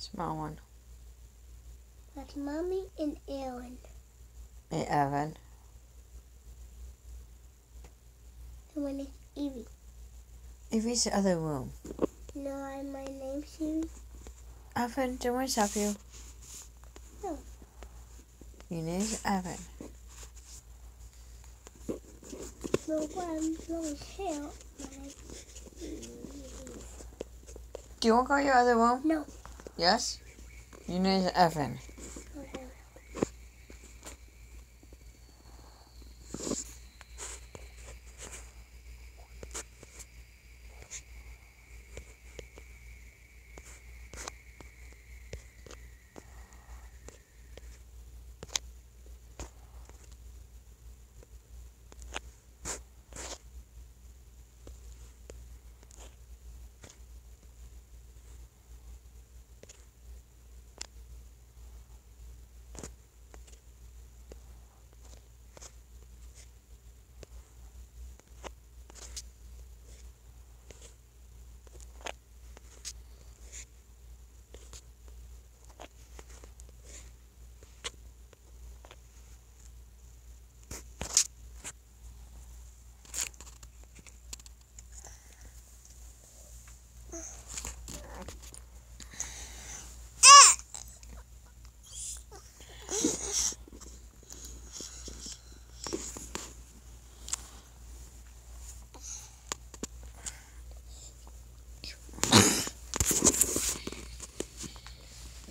Small one. That's mommy and Aaron. Hey, Evan. And one is Evie. Evie's the other room. No, I my name's Evie. Evan, do to help you? No. Your name's Evan. What I'm help my Do you want to go to your other room? No. Yes? Your name's Evan. Okay.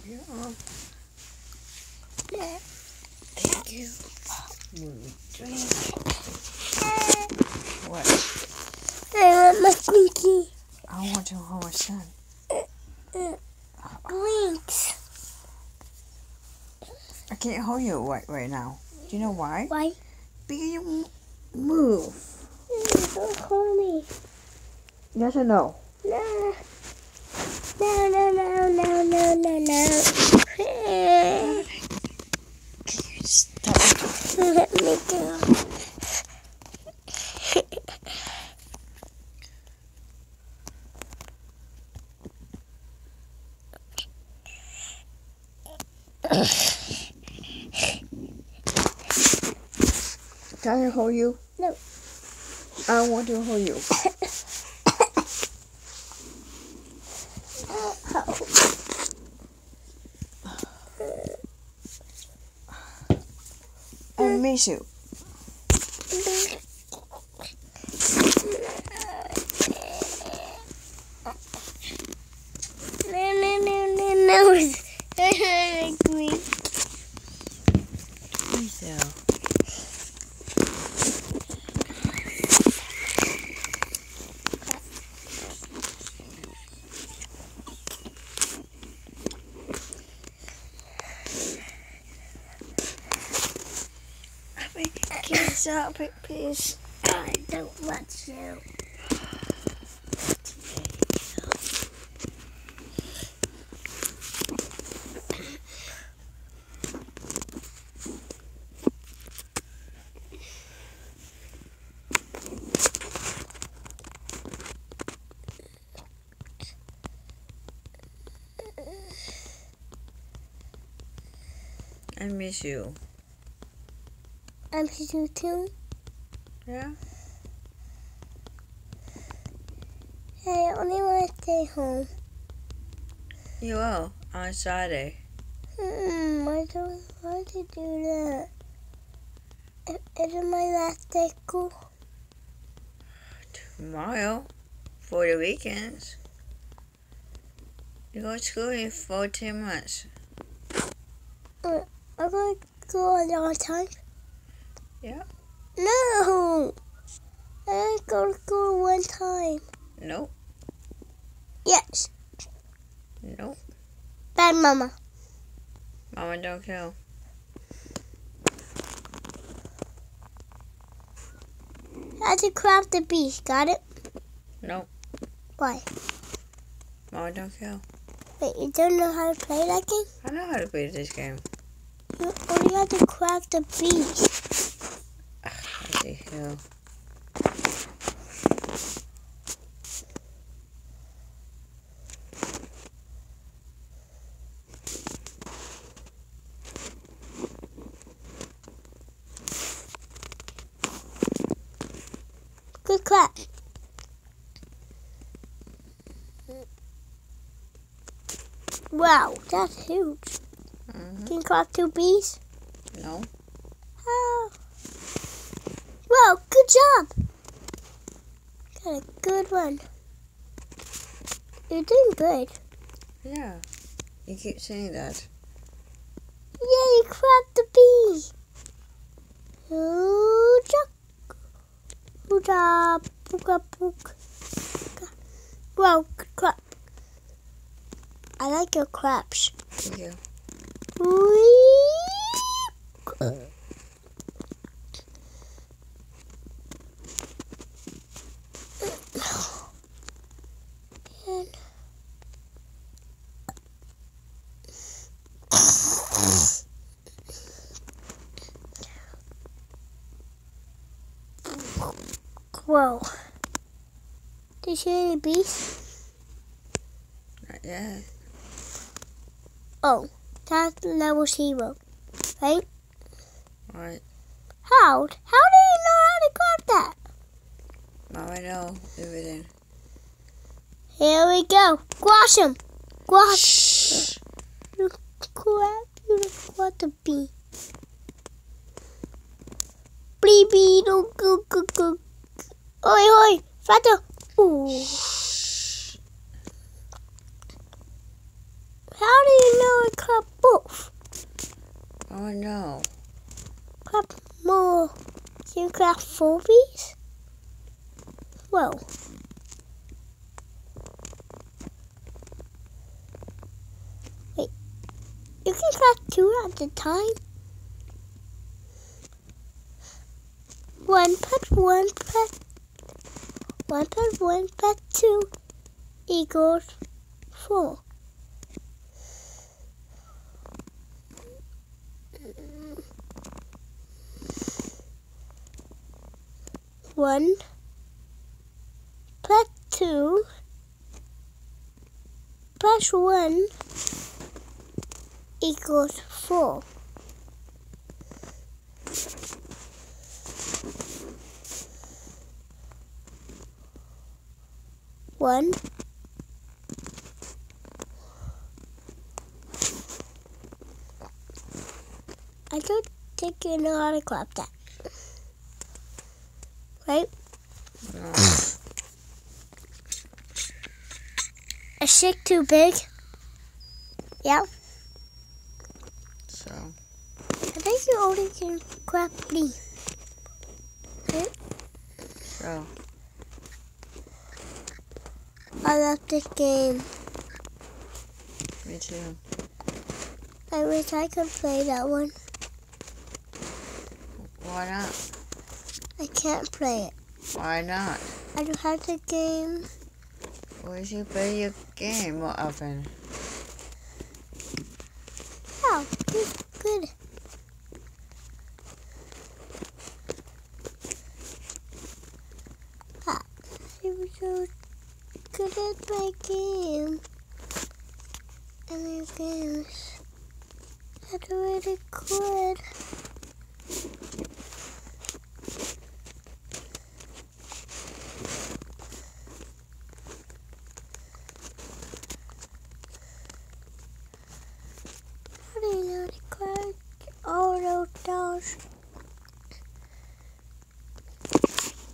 Yeah. Yeah. Thank you. Drink. What? I want my squeaky. I want to hold my son. Blinks. I can't hold you right, right now. Do you know why? Why? Because you move. Don't call me. Yes or no? No. No, no, no, no, no, no, no. Can you stop? Let me go. Can I hold you? No. I want to hold you. I miss you. No, no, no, no, no. Like me. Miss you. Can you stop it, please? I don't want you. I miss you. I miss you too. Yeah? I only want to stay home. You will on Saturday. Hmm, I don't want to do that. I- it my last day school? Tomorrow. For the weekends. You go to school in 14 months. I'm going to school a long time. Yeah. No! I only go to school one time. Nope. Yes. Nope. Bad mama. Mama don't kill. How to craft the beast. Got it? Nope. Why? Mama don't kill. Wait, you don't know how to play that game? I know how to play this game. You only have to craft the beast go. Good clap. Wow, that's huge. Mm -hmm. Can you clap two bees? No. Oh. Wow, good job. Got a good one. You're doing good. Yeah. You keep saying that. Yeah, you cracked the bee. Pooka pook. Wow, good crap. I like your crabs. Thank you. Whee! And- Whoa. Did you see any bees? Not yet. Oh, that's level zero. Right? Alright. How? How do you know how to grab that? Now I know everything. Here we go. Squash him. Squash. Grab, grab the bee. Bee bee, do go go go. Oi oi, Fata. Ooh. How do you know I grab both? Oh no. Grab more. Can you grab four bees? Whoa. You can grab two at a time. One pet one pet one pet one pet two equals four. One plus two plus one equals four. One I don't think you know how to clap that. Right? No. A stick too big? Yeah. So. You only can grab. So. I love this game. Me too. I wish I could play that one. Why not? I can't play it. Why not? I don't have the game. Why should you play your game more often? Oh, good. good. Ah, I was so good at my game. And these games. That's really good.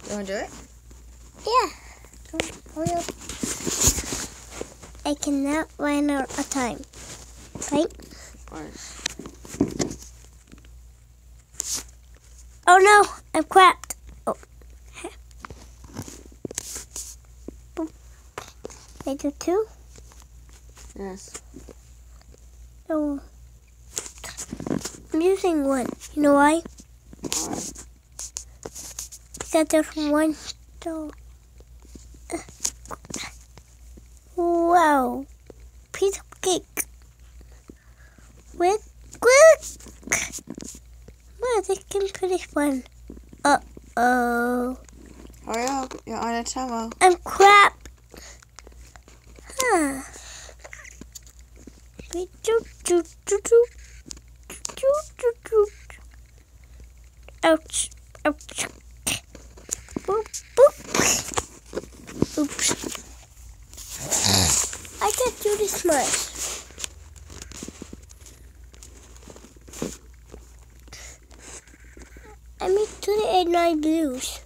You know to do it? Yeah. Oh. I cannot run out of time. Right? Oh no, I'm crapped. Oh. I do two? yes. No. I'm using one. You know why? Why? Because there's one door. Wow. Piece of cake. Quick, quick. Wow, this can pretty fun. Uh oh. Hurry up. You're on a timer. I'm crap. Huh. Choo, choo, choo, choo. Ouch. Ouch. Boop, boop. can't do this much. I made 289 blues.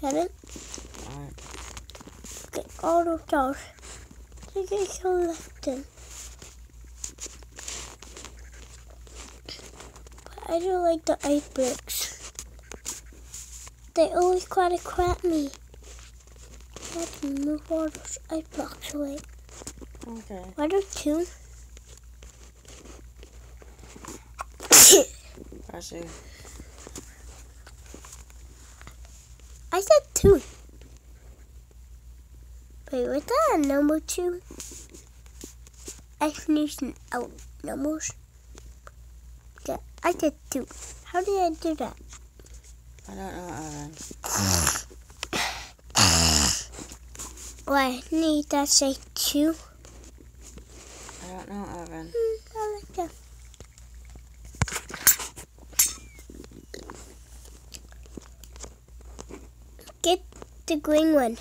Got it? Alright. Get all of those. You get. But I don't like the ice bricks. They always try to crap me. I have to move all those ice blocks away. Okay. Why do two? I see. I said two. Wait, was that a number two? Explanation out numbers. Yeah, I said two. How did I do that? I don't know, Evan. Why need that say two? I don't know, Evan. Hmm, I like. Get the green one.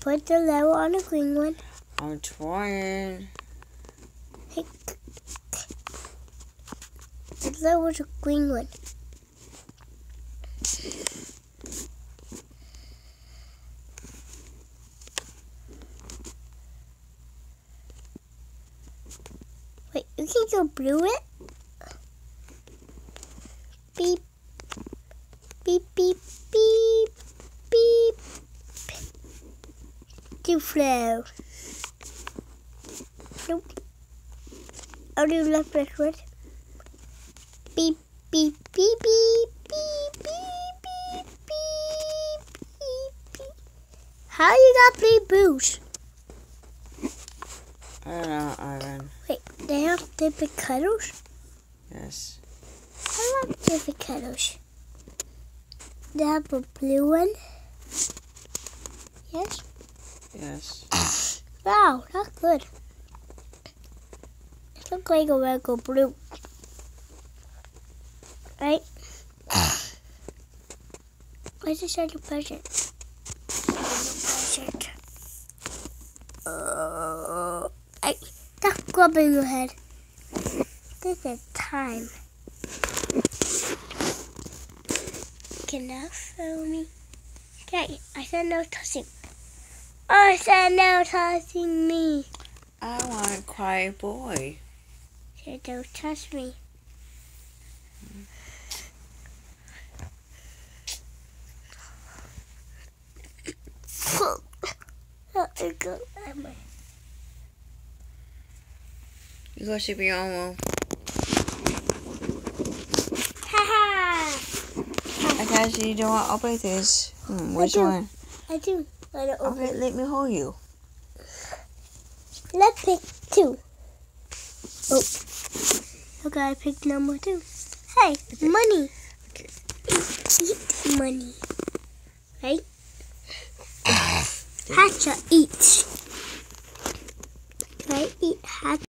Put the level on the green one. I'm trying. Hey, the level's the green one. Wait, you can go blue it? Beep. Beep, beep, beep, beep. Do flow. Nope. I'll do left backward. Beep, beep, beep, beep, beep, beep, beep, beep, beep, beep. How you got blue boots? I don't know, Ivan. Wait, they have different colors? Yes. I love different colors. They have a blue one. Yes? Yes. Wow, that's good. It looks like a regular blue. Right? Where's the second present? Second present. Uh, I, stop grabbing your head. This is time. Can you follow me? Okay, I said no touching. I said no touching me. I want a quiet boy. Said don't touch me. Hmm. Oh, it go You go see Biomo. Ha Okay, so you don't want to open this. Hmm, which do. one? I do. I don't open. Okay, let me hold you. Let's pick two. Oh. Okay, I picked number two. Hey, money. Okay. Eat money. Right? Hatcha eat. Can I eat hatcha?